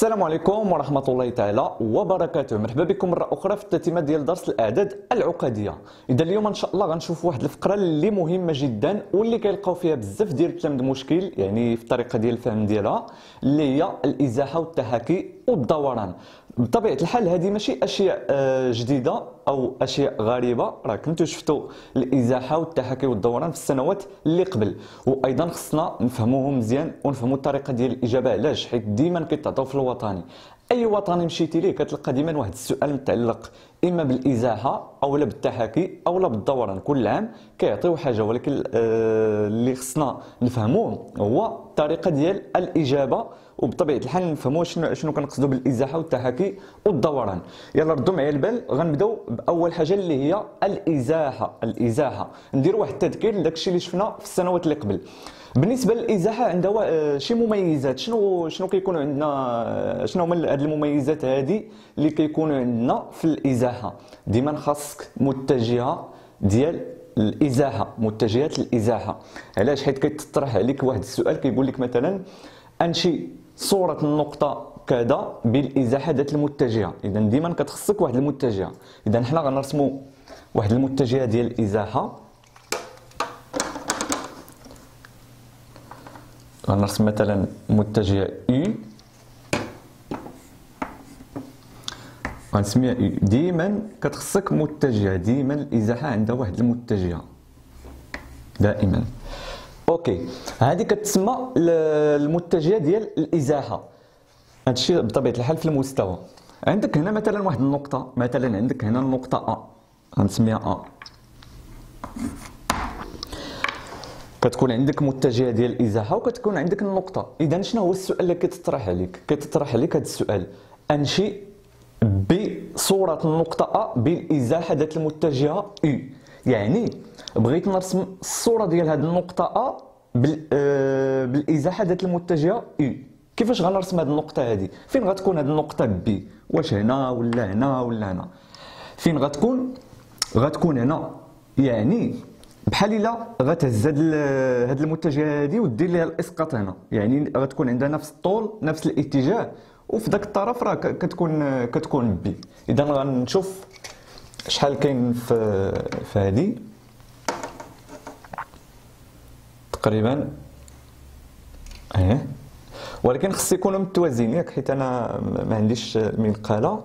السلام عليكم ورحمة الله تعالى وبركاته. مرحبا بكم مرة أخرى في التتمة ديال درس الأعداد العقدية إذا اليوم إن شاء الله غنشوف واحد الفقرة اللي مهمة جدا واللي كيلقاو فيها بزاف ديال التلاميذ مشكل يعني في الطريقة ديال الفهم ديالها اللي هي الإزاحة والتحاكي والدوران. بطبيعة الحال هذه ماشي أشياء آه، جديدة أو أشياء غريبة. راه كنتو شفتوا الإزاحة والتحكي والدوران في السنوات اللي قبل. وأيضا خصنا نفهموهم مزيان ونفهموا الطريقة ديال الإجابة. علاش؟ حيت ديما كيتعطاو في الوطني. أي وطني مشيتي ليه؟ كتلقى ديما واحد السؤال متعلق إما بالإزاحة أو لا بالتحاكي أو لا بالدوران. كل عام كيعطيو حاجة. ولكن آه، اللي خصنا نفهموه هو الطريقة ديال الإجابة وبطبيعة الحال نفهموا شنو شنو كنقصدوا بالإزاحة والتحاكي والدوران. يلا ردوا معايا البال غنبداو بأول حاجة اللي هي الإزاحة. الإزاحة نديروا واحد التذكير لداك الشيء اللي شفنا في السنوات اللي قبل. بالنسبة للإزاحة عندها آه، شي مميزات. شنو شنو كيكونوا عندنا آه، شنو هما هاد المميزات هذه اللي كيكونوا عندنا في الإزاحة؟ ديما خاصك متجهة ديال الإزاحة متجهات الإزاحة. علاش؟ حيت كيتطرح عليك واحد السؤال كيقول لك مثلا أنشي صورة النقطة كذا بالإزاحة ذات المتجهة. اذا ديما كتخصك واحد المتجهة. اذا حنا غنرسموا واحد المتجهة ديال الإزاحة. غنرسم مثلا متجهة اي غنسميها اي ديما كتخصك متجهة. ديما الإزاحة عندها واحد المتجهة. دائما. أوكي. هذه كتسمى المتجهة ديال الإزاحة. هادشي بطبيعة الحال في المستوى. عندك هنا مثلا واحد النقطة. مثلا عندك هنا النقطة أ. غنسميها أ. كتكون عندك متجهة ديال الإزاحة وكتكون عندك النقطة. اذا شنو هو السؤال اللي كيتطرح عليك؟ كيتطرح عليك هذا السؤال. انشي بصورة النقطة أ بالإزاحة ذات المتجهة اي يعني بغيت نرسم الصورة ديال هذه النقطة أ آه، بالإزاحة ذات المتجهة إي. كيفاش غنرسم هذه النقطة هذه فين غتكون هذه النقطة بي واش هنا ولا هنا ولا هنا؟ فين غتكون؟ غتكون هنا. يعني بحال إلا غتهز هذه المتجهة هذه ودير لها الإسقاط هنا. يعني غتكون عندها نفس الطول نفس الاتجاه وفي ذاك الطرف راه كتكون كتكون بي اذا غنشوف شحال كاين في في هذه تقريبا. اهي ولكن خص يكونوا متوازيين ياك حيت أنا ما عنديش منقاله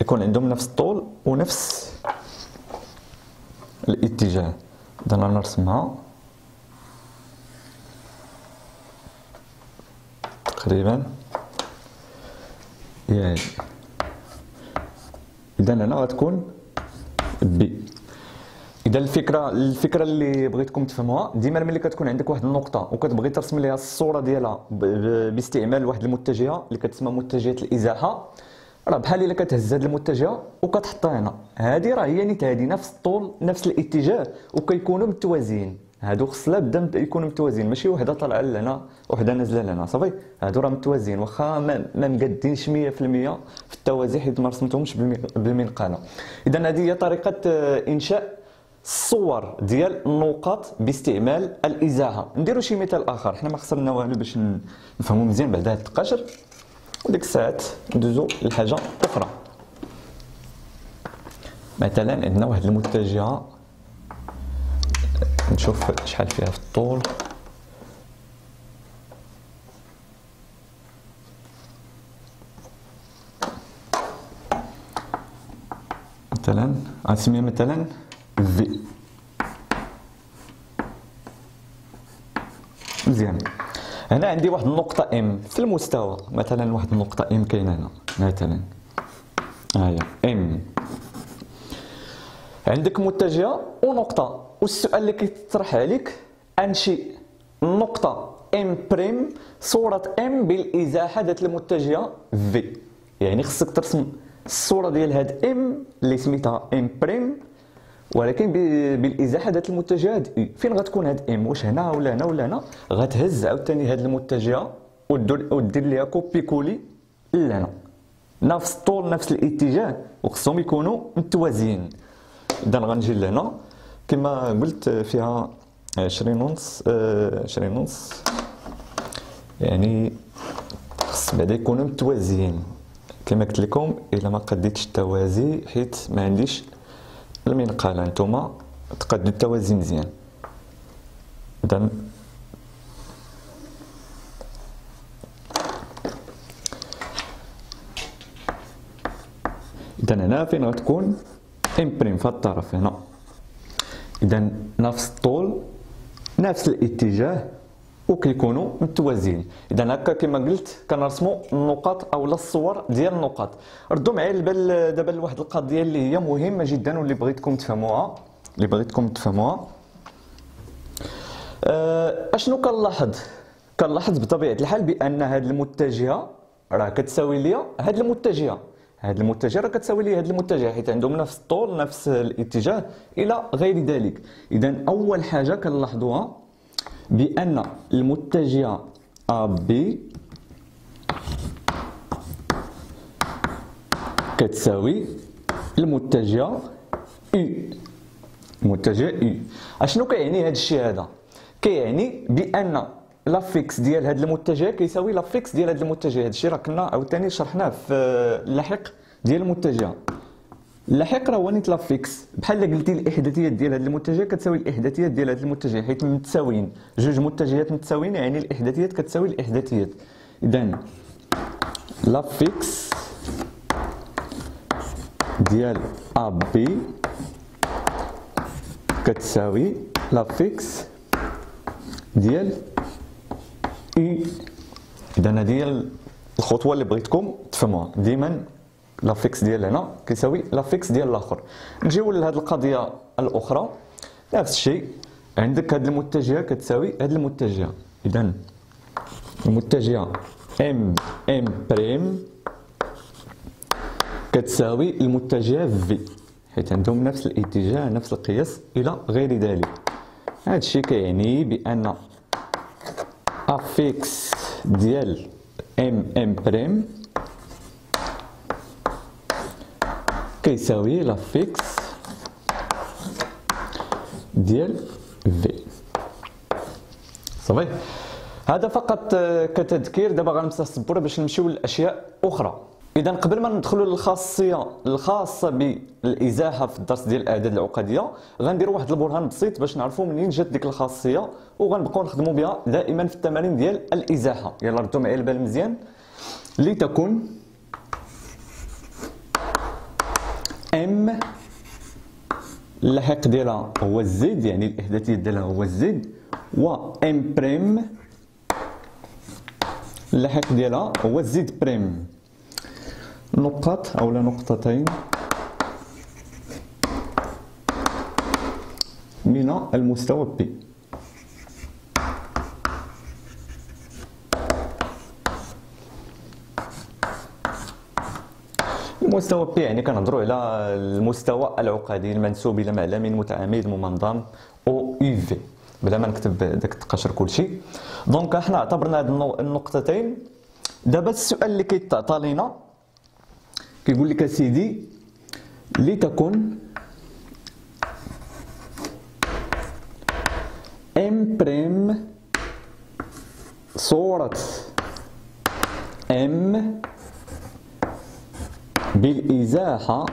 يكون عندهم نفس الطول ونفس الاتجاه. اذا نرسمها. تقريبا. يعني. اذا هنا غتكون بي اذا الفكرة الفكرة اللي بغيتكم تفهموها ديما ملي كتكون عندك واحد النقطة وكتبغي ترسم ليها الصورة ديالها باستعمال واحد المتجهة اللي كتسمى متجهة الإزاحة راه بحال إلا كتهز هذه المتجهة وكتحطها هنا. هذه راه هي نيت هذه نفس الطول نفس الاتجاه وكيكونوا متوازيين. هادو خص لابد يكونوا متوازيين ماشي وحدة طالعة لهنا وحدة نازلة لهنا صافي؟ هادو راه متوازيين واخا ما, ما مقادينش 100% في التوازي حيت ما رسمتهمش بالمنقاله اذا هذه هي طريقة آه، إنشاء الصور ديال النقاط باستعمال الإزاحة. نديروا شي مثال آخر. حنا ما خسرنا والو باش نفهموا مزيان بعد هاد القشر وديك الساعات ندوزو لحاجة أخرى. مثلا عندنا واحد المتجهة. نشوف شحال فيها في الطول. مثلا غنسميها مثلا. في مزيان. هنا عندي واحد النقطة M في المستوى. مثلا واحد النقطة M كاينة هنا مثلا. ها هي M. عندك متجهة ونقطة. والسؤال اللي كيطرح عليك أنشئ نقطة M prime صورة M بالإزاحة ذات المتجهة في يعني خصك ترسم الصورة ديال هاد M اللي سميتها M prime ولكن بالإزاحة ذات المتجهات. فين غتكون هاد M؟ واش هنا ولا هنا ولا هنا؟ غتهز عاوتاني هاد المتجهة ودير ليها copier coller لهنا. نفس الطول نفس الاتجاه وخصهم يكونوا متوازيين. اذا غنجي لهنا. كما قلت فيها عشرين ونص آه، عشرين ونص يعني خص بعدا يكونوا متوازيين. كما قلت لكم إلا ما قديتش التوازي حيت ما عنديش المنقاله نتوما تقدوا التوازي مزيان. اذا اذا هنا فين غتكون امبريم في الطرف هنا. اذا نفس الطول نفس الاتجاه وكيكونوا متوازيين. إذا هكا كما قلت كنرسموا النقاط اولا الصور ديال النقاط. ردوا معايا البال دابا لواحد القضية اللي هي مهمة جدا واللي بغيتكم تفهموها. اللي بغيتكم تفهموها. أه أشنو كنلاحظ؟ كنلاحظ بطبيعة الحال بأن هذه المتجهة راه كتساوي ليا هذه المتجهة. هذه المتجهة راه كتساوي لي هذه المتجهة حيت عندهم نفس الطول نفس الاتجاه إلى غير ذلك. اذا أول حاجة كنلاحظوها بأن المتجهه AB كتساوي المتجهه U. المتجهه U. أشنو كيعني هذا الشيء هذا؟ كيعني بأن l'affixe ديال هذا المتجه كيساوي l'affixe ديال هذا المتجه هذا الشيء راه كنا عاوتاني شرحناه في اللاحق ديال المتجه اللاحق راه هو l'affixe. بحال قلتي الإحداثيات ديال هذا المتجه كتساوي الإحداثيات ديال هذا المتجه حيت متساويين. جوج متجهات متساويين يعني الإحداثيات كتساوي الإحداثيات. اذا l'affixe ديال AB كتساوي l'affixe ديال U اذا هذه هي الخطوة اللي بغيتكم تفهموها. ديما l'affixe ديال هنا كيساوي l'affixe ديال الآخر. نجيو لهذه القضية الاخرى. نفس الشيء عندك هذه المتجهة كتساوي هذه المتجهة. اذا المتجهة MM prime كتساوي المتجهة V حيث عندهم نفس الاتجاه نفس القياس إلى غير ذلك. هذا الشيء كيعني بأن affixe ديال MM prime كيساوي l'affixe ديال V صافي هذا فقط كتذكير. دابا غنمسح السبورة باش نمشيو لأشياء أخرى. إذا قبل ما ندخلوا للخاصيه الخاصة بالإزاحة في الدرس ديال الأعداد العقديه غنديروا واحد البرهان بسيط باش نعرفوا منين جات ديك الخاصية وغنبقاو نخدموا بها دائما في التمارين ديال الإزاحة. يلا ردوا معايا البال مزيان. لتكن M اللاحق ديالها هو ال z يعني الإحداثية ديالها هو ال z و M prime اللاحق ديالها هو ال z prime نقط أو لا نقطتين. من المستوى P المستوى P يعني كنهضروا على المستوى العقدي المنسوب إلى معلم متعامد ومنظم O u v. بلا ما نكتب داك التقاشر كلشي. donc إحنا اعتبرنا هاد النقطتين. دابا السؤال اللي كيتعطى لينا كيقول لك أسيدي لتكن M prime صورة M بالإزاحة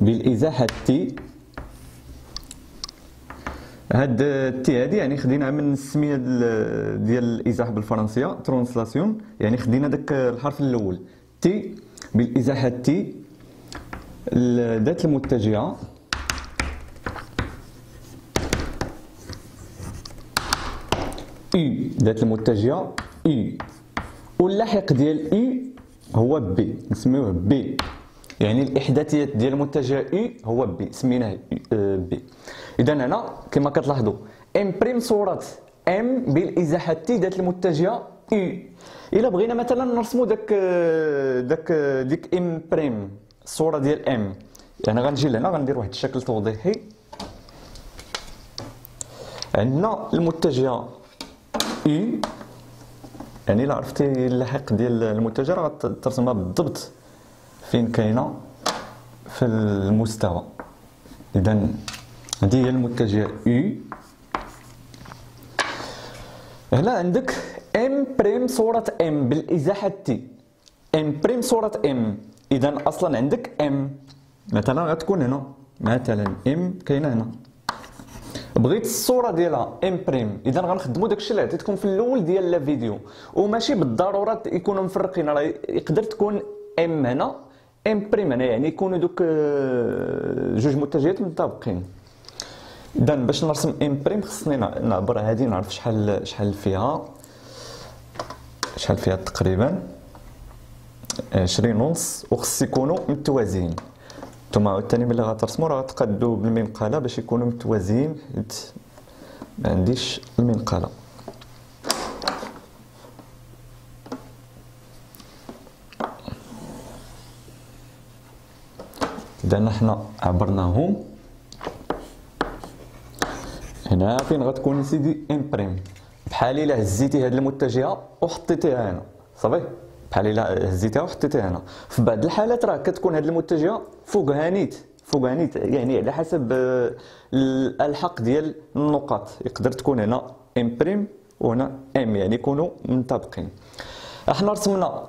بالإزاحة t هاد التي هادي يعني خديناها من السمية ديال الإزاحة بالفرنسية translation يعني خدينا داك الحرف الأول. t بالإزاحة t ذات المتجهة. u ذات المتجهة. u واللاحق ديال u هو b نسميوه b. يعني الإحداثيات ديال المتجه u هو b سميناه b. اذا هنا كما كتلاحظوا M prime صورة M بالإزاحة t ذات المتجهه u. إلا بغينا مثلا نرسموا داك داك ديك M prime الصورة ديال M. يعني غنجي لهنا غندير واحد الشكل توضيحي. عندنا المتجهه u. يعني إلا عرفتي اللاحق ديال المتجه راه ترسمها بالضبط فين كاينة في المستوى. اذا هذه هي المتجهه يو هنا عندك M prime صورة M بالإزاحة t M prime صورة M اذا أصلا عندك M مثلا غتكون هنا مثلا M كاينة هنا. بغيت الصورة ديالها M prime إذا غنخدموا داكشي اللي عطيتكم في الأول ديال la vidéo. وماشي بالضرورة يكونوا مفرقين راه يقدر تكون M هنا M prime هنا يعني يكونوا دوك آه، جوج متجهات متطابقين. إذا باش نرسم ام بريم خصني نعبر هذه نعرف شحال شحال فيها شحال فيها تقريبا؟ 20 ونص وخص يكونوا متوازيين. نتوما عاوتاني ملي غترسموا راه غتقادوا بالمنقاله باش يكونوا متوازيين. حيت ما عنديش المنقاله إذا حنا عبرناهم هنا فين غتكون سيدي؟ M prime بحال إلا هزيتي هاد المتجهة وحطيتيها هنا. صافي؟ بحال إلا هزيتها وحطيتها هنا. في بعض الحالات راه كتكون هاد المتجهة فوقها نيت فوقها نيت يعني على حسب آه، الألحاق ديال النقاط. يقدر تكون هنا M prime وهنا M يعني يكونوا منطبقين. إحنا رسمنا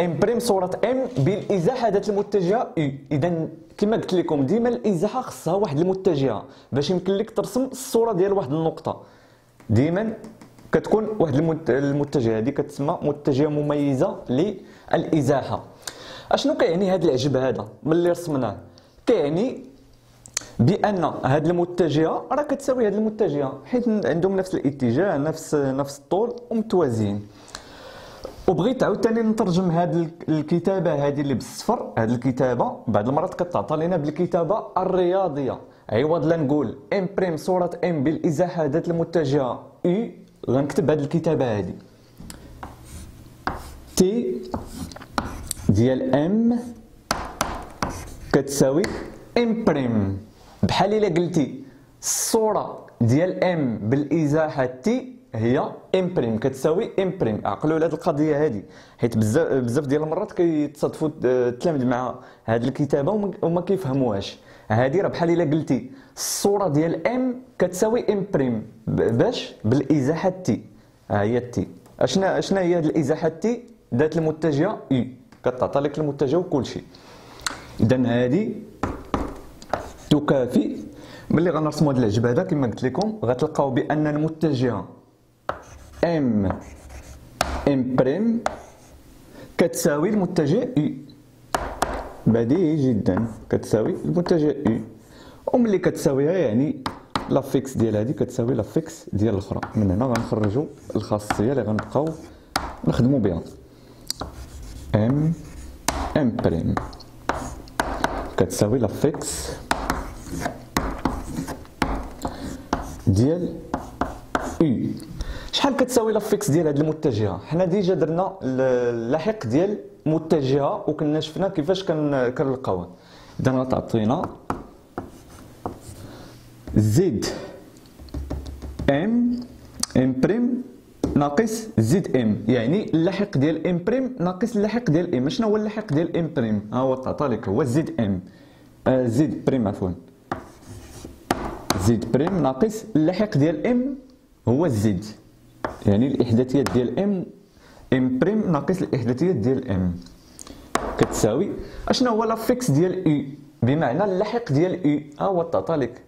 M prime صورة M بالإزاحة ذات المتجهة. u اذا كما قلت لكم ديما الإزاحة خصها واحد المتجهة باش يمكن لك ترسم الصورة ديال واحد النقطة. ديما كتكون واحد المتجهه هذه كتسمى متجهه مميزة للإزاحة. أشنو كيعني هذا العجب هذا؟ ملي رسمناه. كيعني بأن هذه المتجهة راه كتساوي هذه المتجهة حيت عندهم نفس الإتجاه نفس نفس الطول ومتوازيين. وبغيت عاوتاني نترجم هذه الكتابة هذه اللي بالصفر. هذه الكتابة بعض المرات كتعطى لنا بالكتابة الرياضية. عوض لا نقول. M prime صورة M بالإزاحة. ذات المتجهة u غنكتب هذه الكتابة هذه t ديال M كتساوي M prime بحال إلا قلتي الصورة ديال M بالإزاحة t هي M prime كتساوي M prime عقلوا على هذه القضية هذه حيت بزاف ديال المرات كيتصادفوا التلاميذ مع هذه الكتابة وما كيفهموهاش. هذه راه بحال إلا قلتي الصورة ديال M كتساوي M prime باش؟ بالإزاحة t ها هي t اشنا أشنا هي هذه الإزاحة t ذات المتجهة u كتعطى لك المتجه وكل شيء اذا هذه تكافي. ملي غنرسموا هذا العجب هذا كما قلت لكم غتلقاو بأن المتجهة M M prime كتساوي المتجه u بديهي جدا. كتساوي المتجه u وملي كتساويها يعني l'affixe ديال هذه كتساوي l'affixe ديال الأخرى. من هنا غنخرجوا الخاصية اللي غنبقاو نخدموا بها. M M prime كتساوي l'affixe ديال u شحال كتساوي l'affixe ديال هذه المتجهة؟ حنا déjà درنا اللاحق ديال متجهة وكنا شفنا كيفاش كنلقاوها. إذا غتعطينا z. M M prime ناقص z M يعني اللاحق ديال M prime ناقص اللاحق ديال M شنو هو اللاحق ديال M prime ها هو تعطى لك. هو z M آه z prime عفوا. z prime ناقص اللاحق ديال M هو ال z يعني الإحداثيات ديال M M prime ناقص الإحداثيات ديال M كتساوي. أشنو هو l'affixe ديال u بمعنى اللاحق ديال u هو اللي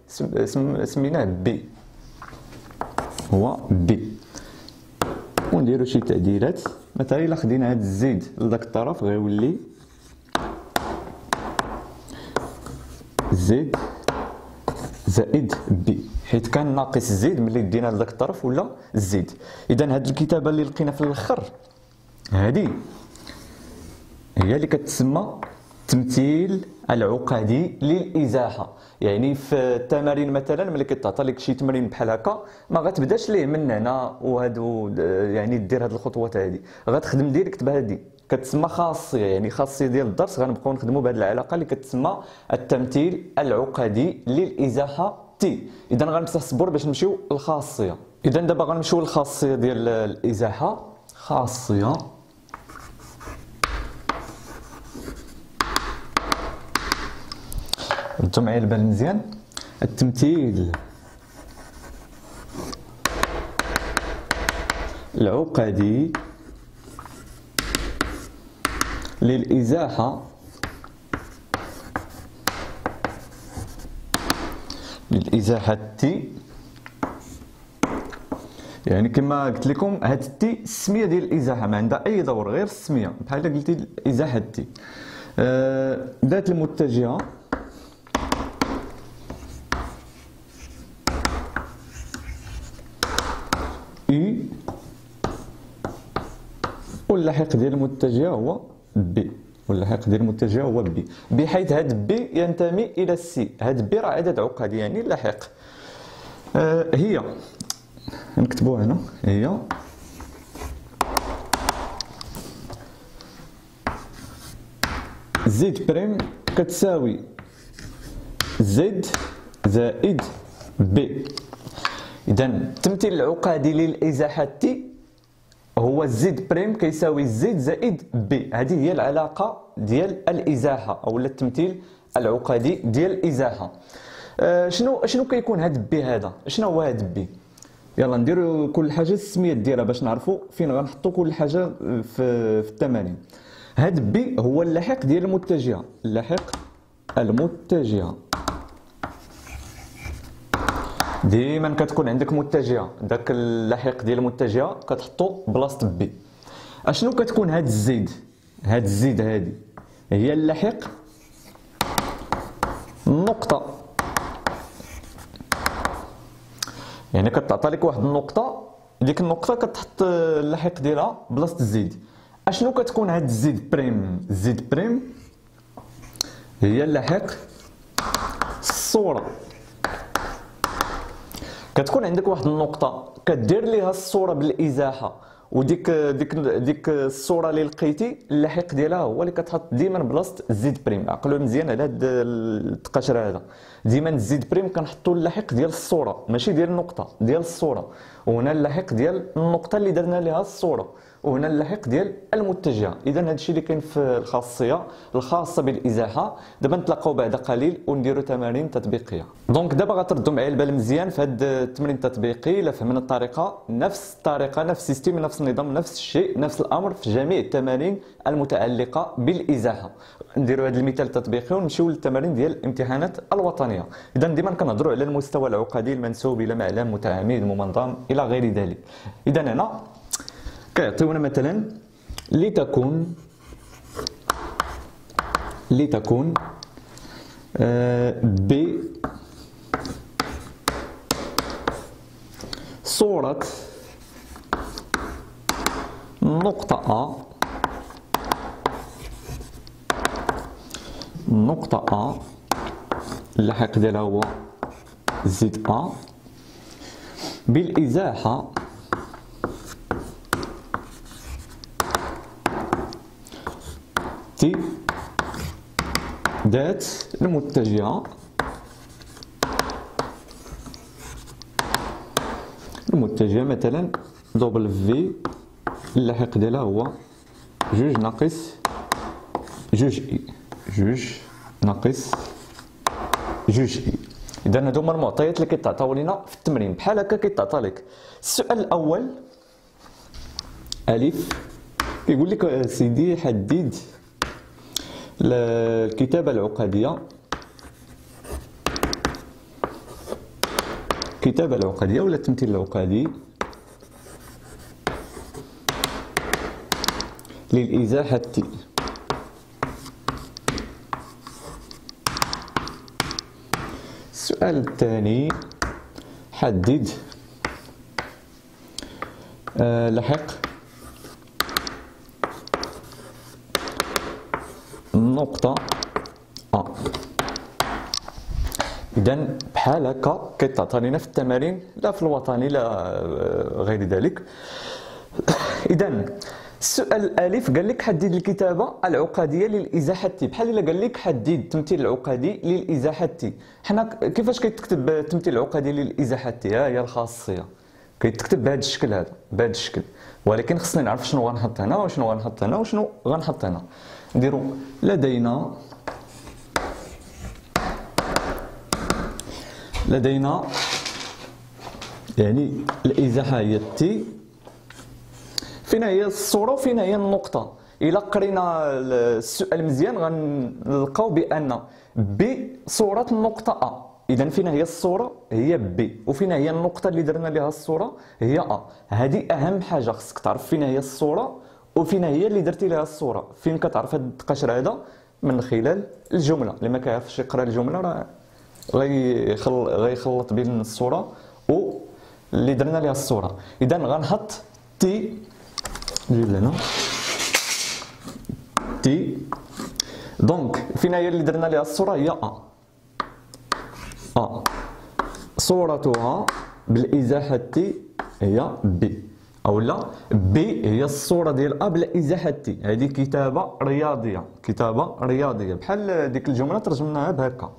سميناه b هو b ونديرو شي تعديلات. مثلا إلا خدينا هاد ال z لذاك الطرف غيولي z زائد b حيت كان ناقص زيد ملي دينا لذاك الطرف ولا زائد. إذا هاد الكتابة اللي لقينا في الأخر هذه هي اللي كتسمى تمثيل العقدي للإزاحة. يعني في التمارين مثلا ملي كتعطى لك شي تمرين بحال هكا ما غتبداش ليه من هنا وهادو يعني دير هاد الخطوات هادي. غتخدم ديريكت بهادي كتسمى خاصية يعني خاصية ديال الدرس غنبقاو نخدموا بهذه العلاقة اللي كتسمى التمثيل العقدي للإزاحة تي إذا غنمسح الصبور باش نمشيو للخاصية. إذا دابا غنمشيو للخاصية ديال الإزاحة. خاصية. ردوا معايا البال مزيان؟ التمثيل. العقدي للإزاحة للإزاحة يعني كما قلت لكم هاد التي السمية ديال الإزاحة ما عندها أي دور غير السمية بحال قلتي الإزاحة التي. آه ذات المتجهة إي. واللاحق ديال المتجهه هو b واللاحق ديال المتجهه هو b بحيث هاد b ينتمي إلى ال C. هاد b راه عدد عقدي يعني اللاحق. آه هي. نكتبوها هنا. هي. z prime كتساوي z زائد b اذا التمثيل العقدي للإزاحة T هو z prime كيساوي z زائد b هذه هي العلاقة ديال الإزاحة أو التمثيل العقدي ديال الإزاحة. آه شنو شنو كيكون هذا b هذا؟ شنو هو هذا b يلا نديرو كل حاجة السمية ديالها باش نعرفوا فين غنحطوا كل حاجة في, في التمارين هاد b هو اللاحق ديال المتجهة. اللاحق المتجهة. ديما كتكون عندك متجهة. داك اللاحق ديال المتجهة كتحطو بلاصة b أشنو كتكون هاد الزيد؟ هاد الزيد هادي. هي اللاحق. نقطة. يعني كتعطى لك واحد النقطة. ديك النقطة كتحط اللاحق ديالها بلاصة ال z. أشنو كتكون هاد ال z prime؟ ال z prime هي اللاحق. الصورة. كتكون عندك واحد النقطة كدير ليها الصورة بالإزاحة وديك ديك ديك الصورة اللي لقيتي اللاحق ديالها هو اللي كتحط ديما بلاصة ال z prime. عقلوا مزيان على هذا التقاشر هذا. ديما ال z prime كنحطوا اللاحق ديال الصورة ماشي ديال النقطة ديال الصورة. وهنا اللاحق ديال النقطة اللي درنا لها الصورة. وهنا اللاحق ديال المتجهة. اذا هذا الشيء اللي كاين في الخاصية الخاصه بالإزاحة. دابا نتلاقاو بعد قليل ونديروا تمارين تطبيقية. donc دابا غتردوا معايا البال مزيان في هذا التمرين التطبيقي. إلا فهمنا الطريقة نفس الطريقة نفس ال système نفس النظام نفس الشيء نفس الأمر في جميع التمارين المتعلقه بالإزاحة. نديروا هذا المثال التطبيقي ونمشيو للتمارين ديال الامتحانات الوطنية. إذا ديما كنهضروا على المستوى العقدي المنسوب إلى معلم متعامد ممنظم إلى غير ذلك. إذا هنا كيعطيونا مثلا لتكون لتكون آه ب صورة نقطة A نقطة A اللحق ديالها هو زد A. بالإزاحة T ذات المتجهة. المتجهة مثلا double v اللاحق ديالها هو جوج ناقص جوج i جوج ناقص جوج اي إذا هادو هما المعطيات اللي كيتعطاو لينا في التمرين. بحال هكا كيتعطى لك. السؤال الأول. ألف. كيقول لك سيدي حدد الكتابة العقدية الكتابة العقدية ولا التمثيل العقدي؟ للإزاحة. السؤال الثاني حدد. آه لحق نقطة. أ إذا بحال هكا كتعطى لنا في التمارين لا في الوطني لا غير ذلك. إذا السؤال الألف قال لك حدد الكتابة العقدية للإزاحة بحال إلا قال لك حدد التمثيل العقدي للإزاحة حنا كيفاش كيتكتب التمثيل العقدي للإزاحة ها هي الخاصية. كيتكتب بهذا الشكل هذا بهذا الشكل. ولكن خصني نعرف شنو غنحط هنا وشنو غنحط هنا وشنو غنحط هنا. نديرو لدينا لدينا يعني الإزاحة هي تي فين هي الصورة وفين هي النقطة. إلا قرينا السؤال مزيان غنلقاو بأن بي صورة النقطة أ. اذا فين هي الصورة هي بي وفين هي النقطة اللي درنا لها الصورة هي أ. هذه أهم حاجة خصك تعرف فين هي الصورة وفين هي اللي درتي لها الصورة. فين كتعرف هذا القشر هذا؟ من خلال الجملة. اللي ما كيعرفش يقرأ الجملة راه غيخل غيخلط بين الصورة و اللي درنا لها الصورة. اذا غنحط T نجيب لهنا T donc فين هي اللي درنا لها الصورة هي A A صورتها بالازاحه T هي B أو لا B هي الصورة ديال A بالازاحه T هذه كتابه رياضيه كتابه رياضيه بحال ديك الجمله ترجمناها بهكا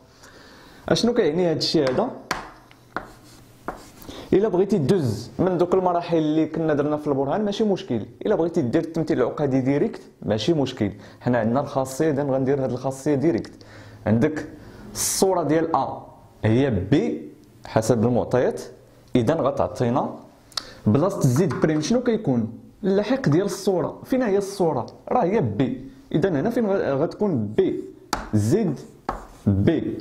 اشنو كيعني هذا الشيء هذا إلا بغيتي دوز من دوك المراحل اللي كنا درنا في البرهان ماشي مشكل. إلا بغيتي دير التمثيل العقدي direct ماشي مشكل. حنا عندنا الخاصية اذا غندير هذه الخاصية direct عندك الصورة ديال A هي B حسب المعطيات. اذا غتعطينا بلاصة z prime شنو كيكون؟ اللحق ديال الصورة. فين هي الصورة؟ راه هي B اذا هنا فين غتكون B z B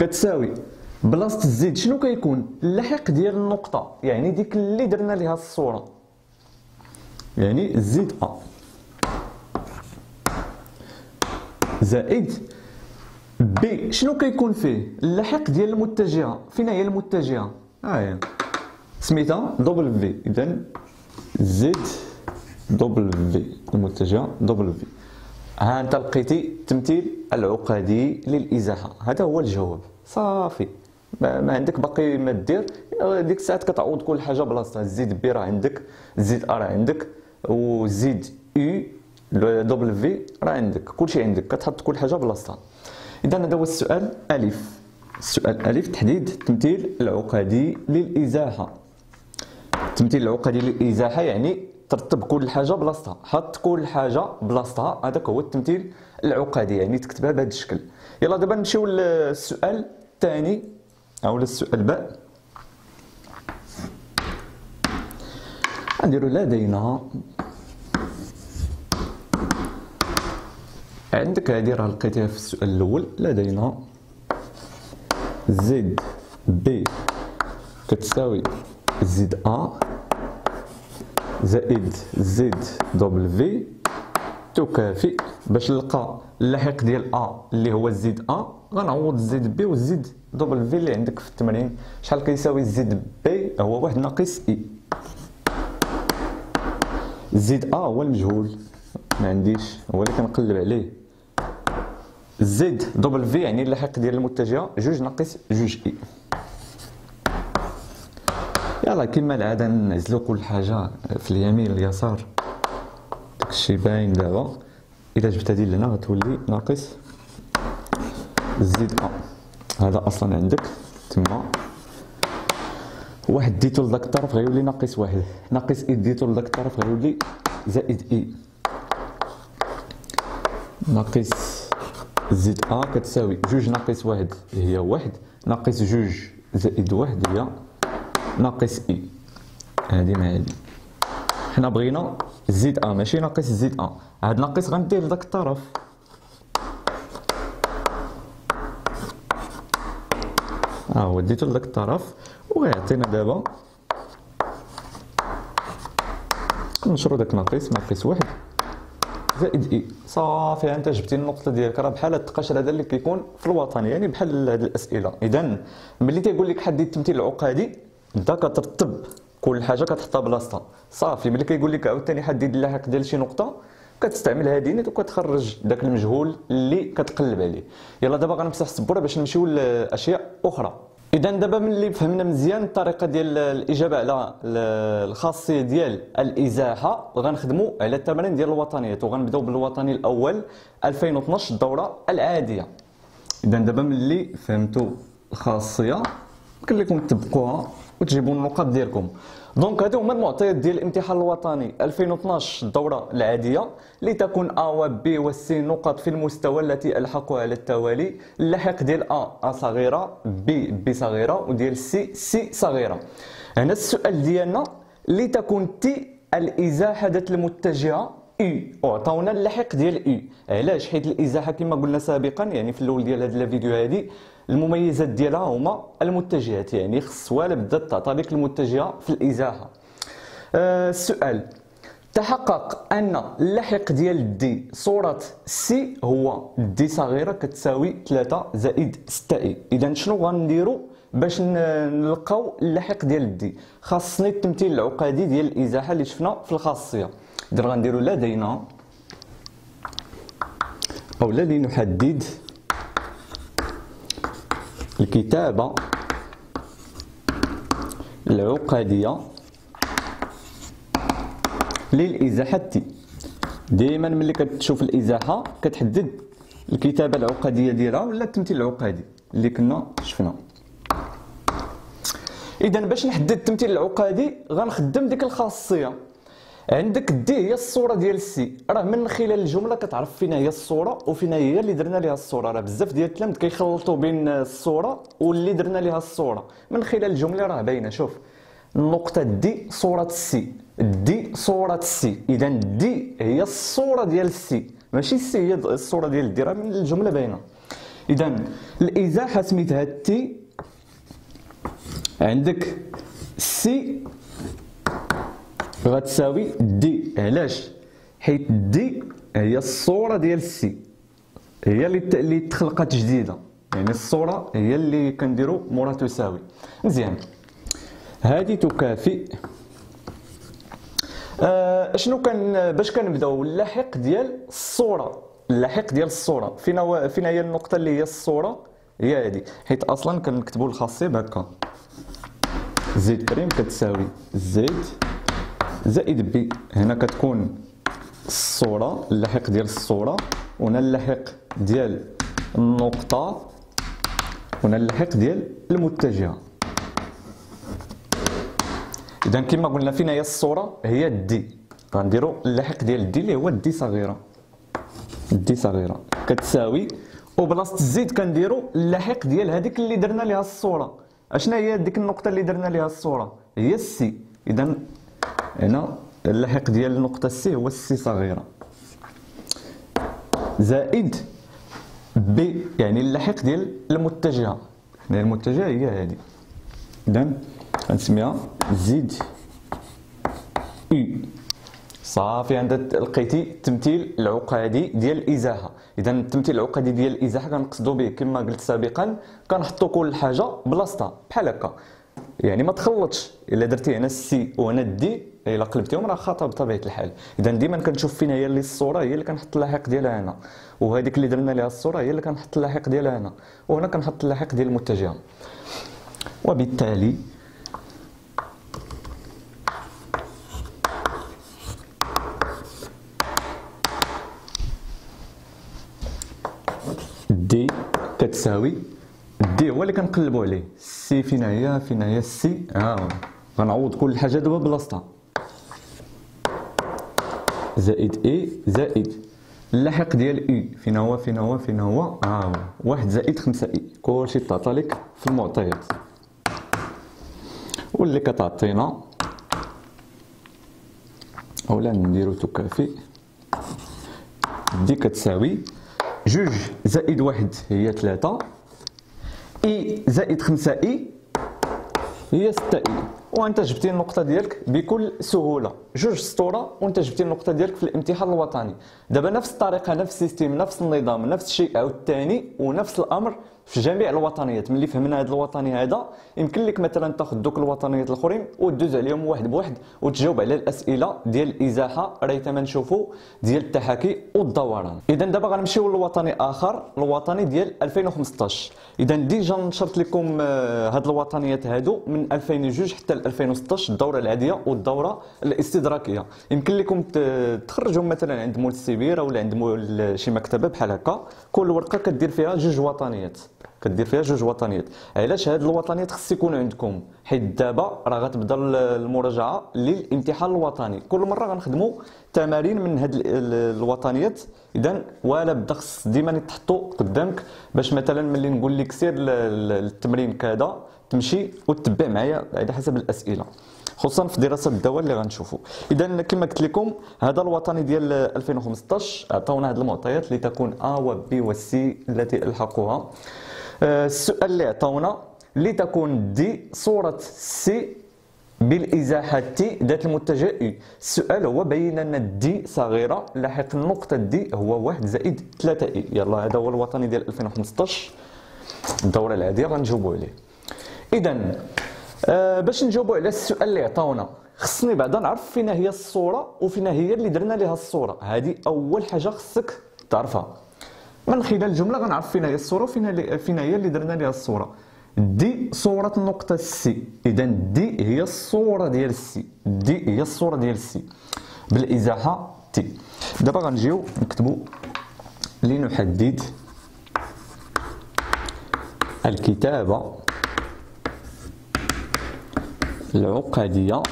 كتساوي بلاصة ال z شنو كيكون؟ اللحق ديال النقطة يعني ديك اللي درنا لها الصورة. يعني z A. زائد b شنو كيكون فيه؟ اللحق ديال المتجهة. فين هي المتجهة. ها هي. سميتها double v اذا z double v المتجهة double v ها أنت لقيتي التمثيل العقدي للإزاحة. هذا هو الجواب. صافي. ما عندك باقي ما دير. ديك الساعات كتعوض كل حاجة بلاصتها. z B راه عندك z A راه عندك و z u double v راه عندك. كلشي عندك. كتحط كل حاجة بلاصتها. إذا هذا هو السؤال ألف. السؤال ألف. تحديد التمثيل العقدي للإزاحة. التمثيل العقدي للإزاحة يعني ترتب كل حاجة بلاصتها. حط كل حاجة بلاصتها. هذاك هو التمثيل العقدي. يعني تكتبها بهذا الشكل. يلا دابا نمشيو للسؤال الثاني. أو للسؤال باء نديرو لدينا عندك هذه راه لقيتيها في السؤال الأول. لدينا z b كتساوي z a زائد z double v تكافئ باش نلقى اللاحق ديال a اللي هو z a غنعوض z b و z double v اللي عندك في التمرين. شحال كيساوي z b هو واحد ناقص i z a هو المجهول. ما عنديش. هو اللي كنقلب عليه. z double v يعني اللاحق ديال المتجهة. جوج ناقص جوج i يلا كما العادة نعزلو كل حاجة في اليمين اليسار داكشي باين دابا. الا جبت هادي لهنا غتولي ناقص z a هذا أصلا عندك. تما. واحد ديتو لذاك الطرف غيولي ناقص واحد. ناقص i ديتو لذاك الطرف غيولي زائد i. ناقص z a كتساوي جوج ناقص واحد هي واحد. ناقص جوج زائد واحد هي ناقص i. هادي مع هادي. حنا بغينا زد آ. ماشي ناقص زد آ. هاد ناقص غندير لذاك الطرف. ها هو ديتو لذاك الطرف وغيعطينا دابا. نشرو داك ناقص ناقص واحد. زائد إي. صافي انت جبتي النقطة ديالك. راه بحال التقاشر هذا اللي كيكون في الوطني يعني بحال هاد الأسئلة. اذا ملي تيقول لك حدد التمثيل العقدي انت كترتب كل حاجة كتحطها بلاصتها. صافي ملي كيقول لك عاوتاني حدد اللاحق ديال شي نقطة كتستعمل هذه نيت وكتخرج داك المجهول اللي كتقلب عليه. يلا دابا غنمسح السبورة باش نمشيو لأشياء أخرى. اذا دابا ملي فهمنا مزيان الطريقة ديال الإجابة على الخاصية ديال الإزاحة غنخدموا على التمارين ديال الوطنيات وغنبداو بالوطني الأول 2012 الدورة العادية. اذا دابا ملي فهمتوا الخاصية يمكن لكم تطبقوها وتجيبوا النقاط ديالكم. donc هادو هما المعطيات ديال الامتحان الوطني 2012 الدوره العادية لتكون a و b و c نقط في المستوى التي ألحاقها على التوالي اللاحق ديال a a صغيرة b b صغيرة وديال c c صغيرة. هنا السؤال ديالنا لتكون t الإزاحة ذات المتجهة u وعطاونا اللاحق ديال u علاش؟ حيت الإزاحة كما قلنا سابقا يعني في الأول ديال هذا الفيديو هذه المميزات ديالها هما المتجهات يعني خص ولا بدات لك المتجهة في الإزاحة. أه السؤال. تحقق أن اللاحق ديال d صورة c هو d صغيرة كتساوي 3 زائد 6 i اذا شنو غنديروا باش نلقاو اللاحق ديال دي خاصني التمثيل العقدي ديال الإزاحة اللي شفنا في الخاصية. اذا غنديروا لدينا أو لنحدد الكتابة العقدية للإزاحة. تي دائما ملي كتشوف الإزاحة كتحدد الكتابة العقدية ديالها ولا التمثيل العقدي اللي كنا شفنا. إذا باش نحدد التمثيل العقدي غنخدم ديك الخاصية. عندك d هي الصورة ديال ال c راه من خلال الجملة كتعرف فين هي الصورة وفين هي اللي درنا ليها الصورة. راه بزاف ديال التلامذ كيخلطوا بين الصورة واللي درنا ليها الصورة. من خلال الجملة راه باينة. شوف. النقطة d صورة ال c d صورة ال c اذا d هي الصورة ديال ال c ماشي ال c هي الصورة ديال d راه من الجملة باينة. اذا الإزاحة سميتها t عندك c غتساوي d علاش؟ حيت d هي الصورة ديال ال c هي اللي اللي تخلقات جديدة. يعني الصورة هي اللي كنديروا مورا تساوي. مزيان. هذه تكافئ. آه شنو كان باش كنبداو اللاحق ديال الصورة. اللاحق ديال الصورة. فين فين هي النقطة اللي هي الصورة. هي هذه حيت أصلا كنكتبوا الخاصية بهكا. z prime كتساوي z زائد b هنا كتكون الصورة اللاحق ديال الصورة وهنا اللاحق ديال النقطة وهنا اللاحق ديال المتجهة. إذا كما قلنا فين هي الصورة هي ال d غنديرو اللاحق ديال ال d اللي هو ال d صغيرة. ال d صغيرة. كتساوي وبلاصة ال z كنديرو اللاحق ديال هذيك اللي درنا ليها الصورة. أشنا هي ديك النقطة اللي درنا ليها الصورة؟ هي السي إذا هنا اللاحق ديال النقطة c هو c صغيرة. زائد b يعني اللاحق ديال المتجهة. يعني المتجهة هي هذه إذا غنسميها زيد اي صافي عندك لقيتي التمثيل العقدي ديال الإزاحة. اذا التمثيل العقدي ديال الإزاحة كنقصدوا به كما قلت سابقا كنحطوا كل حاجة بلاصتها بحال هكا. يعني ما تخلطش. إلا درتي هنا السي وهنا الدي إلا قلبتيهم راه خطا بطبيعة الحال. إذا ديما كنشوف فين هي اللي الصورة هي اللي كنحط اللاحق ديالها هنا. وهذيك اللي درنا لها الصورة هي اللي كنحط اللاحق ديالها هنا. وهنا كنحط اللاحق ديال المتجهة. وبالتالي دي كتساوي دي هو اللي كنقلبوا عليه. سي فين هي؟ فين هي السي ها. هو غنعوض كل حاجة دابا بلاصتها. زائد اي زائد اللاحق ديال اي فين هو؟ فين هو؟ فين هو؟ ها هو واحد زائد خمسة اي كلشي تعطى لك في المعطيات. واللي كتعطينا اولا نديرو تكافئ دي كتساوي جوج زائد واحد هي ثلاثة اي زائد خمسة اي هي ستة اي وانت جبتي النقطة ديالك بكل سهولة. جوج سطورة وانت جبتي النقطة ديالك في الامتحان الوطني. دابا نفس الطريقة نفس ال système نفس النظام نفس الشيء. عاوتاني ونفس الأمر في جميع الوطنيات ملي فهمنا هذا الوطني هذا يمكن لك مثلا تاخذ دوك الوطنيات الأخرين وتدوز عليهم واحد بواحد وتجاوب على الأسئلة ديال الإزاحة ريتما نشوفوا ديال التحاكي والدوران. اذا دابا غنمشيو للوطني آخر الوطني ديال 2015 اذا déjà نشرت لكم آه، هاد الوطنيات هادو من 2002 حتى 2016 الدورة العادية والدورة الاستدراكية. يمكن لكم تخرجهم مثلا عند مول السبيره ولا عند مول شي مكتبة بحال هكا كل ورقة كدير فيها جوج وطنيات. كدير فيها جوج وطنيات. علاش هاد الوطنيات خص يكون عندكم؟ حيت دابا راه غتبدا المراجعة للامتحان الوطني. كل مرة غنخدموا تمارين من هاد الوطنيات. اذا ولا بدا خص ديما يتحطوا قدامك باش مثلا ملي نقول لك سير التمرين كذا تمشي وتتبع معايا على حسب الأسئلة خصوصا في دراسة الدوال اللي غنشوفوا اذا كما قلت لكم هذا الوطني ديال 2015 عطاونا هذه المعطيات لتكون a و b و c التي ألحاقها. السؤال اللي عطاونا لتكون d صورة c بالإزاحة t ذات المتجه. u السؤال هو بين أن d صغيرة لاحق النقطه d هو 1 زائد 3 i يلا هذا هو الوطني ديال 2015 الدورة العادية غنجاوبوا عليه. اذا أه باش نجاوبوا على السؤال اللي عطاونا خصني بعدا نعرف فين هي الصورة وفين هي اللي درنا لها الصورة. هذه أول حاجة خصك تعرفها. من خلال الجمله غنعرف فين هي الصورة وفين فين هي اللي درنا لها الصورة. دي صورة النقطة سي إذا دي هي الصورة ديال سي دي هي الصورة ديال سي بالإزاحة تي دابا غنجيو نكتبو لنحدد الكتابة العقدية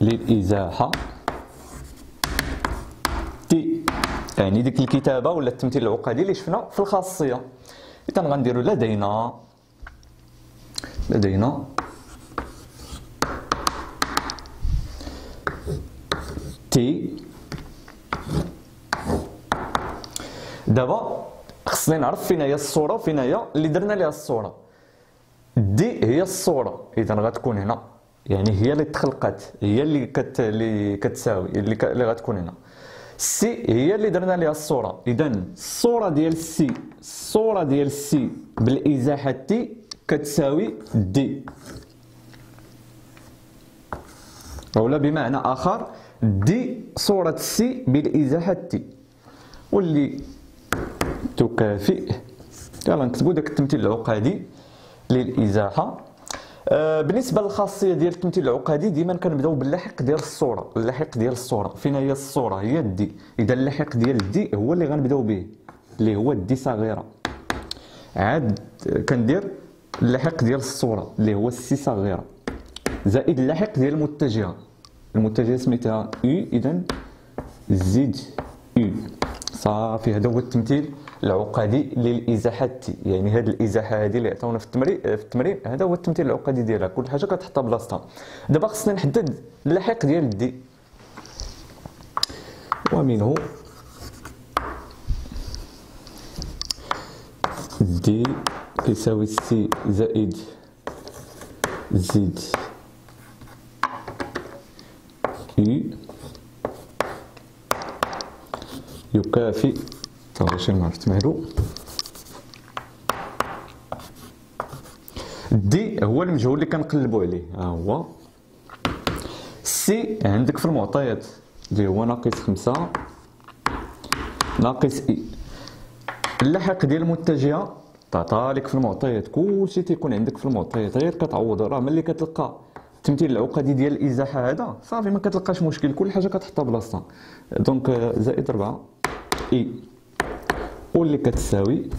للإزاحة تي يعني ديك الكتابة ولا التمثيل العقدي اللي شفنا في الخاصية. إذا غنديرو لدينا لدينا تي دابا خصني نعرف فين هي الصورة وفين هي اللي درنا ليها الصورة. دي هي الصورة. إذا غتكون هنا. يعني هي اللي تخلقت هي اللي كت اللي كتساوي اللي, ك... اللي غتكون هنا. سي هي اللي درنا ليها الصورة. إذا الصورة ديال سي الصورة ديال سي بالإزاحة تي كتساوي دي أولا بمعنى آخر دي صورة سي بالإزاحة تي واللي تكافئ يلا نكتبو داك التمثيل العقدي للإزاحة. بالنسبة للخاصية ديال التمثيل العقدي ديما كنبداو باللاحق ديال الصورة. اللاحق ديال الصورة. فين هي الصورة؟ هي الدي. إذا اللاحق ديال الدي هو اللي غنبداو به اللي هو الدي صغيرة. عاد كندير اللاحق ديال الصورة اللي هو السي صغيرة. زائد اللاحق ديال المتجهة. المتجهة سميتها يو اذا زيد يو صافي هذا هو التمثيل. العقدي للإزاحة يعني هذه الإزاحة هذه اللي عطاونا في التمرين في التمرين هذا هو التمثيل العقدي ديالها. كل حاجة كتحطها بلاصتها. دابا خصنا نحدد اللاحق ديال دي ومنه دي يساوي سي زائد زد كي يكافئ شي ما عرفت مالو دي هو المجهول اللي كنقلبوا عليه. ها هو. سي عندك في المعطيات اللي هو ناقص خمسة ناقص i. اللاحق ديال المتجهة تعطى في المعطيات. كلشي تيكون عندك في المعطيات. غير كتعوض. راه ملي كتلقى التمثيل العقدي ديال الإزاحة هذا صافي ما كتلقاش مشكل. كل حاجة كتحطها بلاصتها. donc زائد 4 i. واللي كتساوي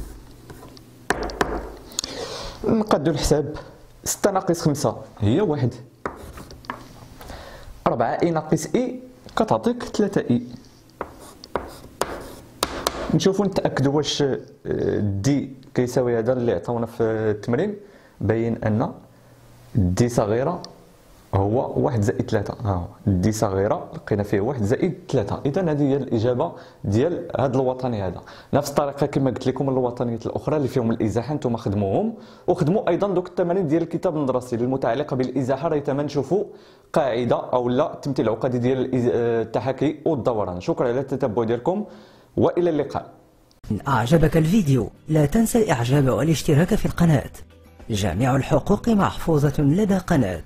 نقادو الحساب ستة ناقص خمسة هي واحد. ربعة إي ناقص إي كتعطيك ثلاثة إي. نشوفو نتأكدو واش آه، دي كيساوي هذا اللي عطاونا في التمرين. باين أن دي صغيرة. هو واحد زائد ثلاثة. ها هو دي صغيرة لقينا فيه واحد زائد ثلاثة. إذا هذه هي الإجابة ديال هذا الوطني هذا. نفس الطريقة كما قلت لكم الوطنيات الأخرى اللي فيهم الإزاحة أنتم خدموهم. وخدموا أيضا دوك التمارين ديال الكتاب المدرسي المتعلقة بالإزاحة. راه تما نشوفوا قاعدة أو لا التمثيل العقدي ديال التحكي والدوران. شكرا على التتبع ديالكم وإلى اللقاء. إن أعجبك الفيديو؟ لا تنسى الإعجاب والاشتراك في القناة. جميع الحقوق محفوظة لدى قناة.